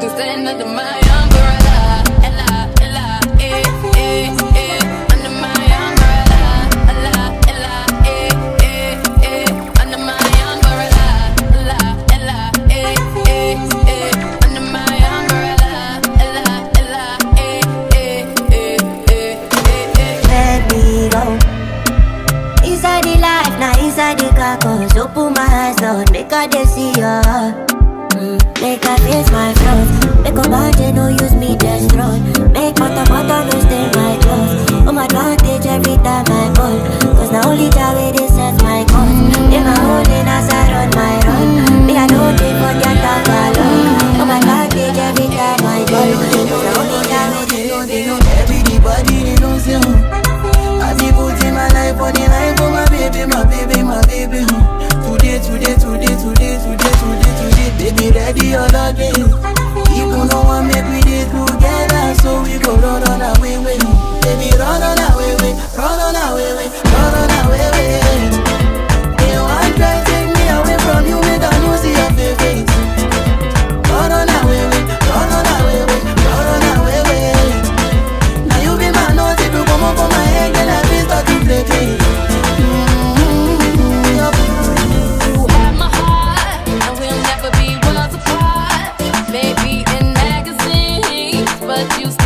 stand under my umbrella. Ella, Ella, eh, eh, eh. Under my umbrella. Ella, Ella, eh, eh, eh. Under my umbrella. Ella, Ella, eh, eh, eh. Under my umbrella. Ella, Ella, eh, eh, eh, eh, eh. Let me go. Inside the life, now inside the carcass. Open my eyes, Lord, make I see ya. Make I face my flaws. Make a body no use me destroy. Make butter butter no stain my clothes. Oh my advantage every time I fall. Cause now only dey be ready all of this. People don't want make we dey together, so we go run on refuse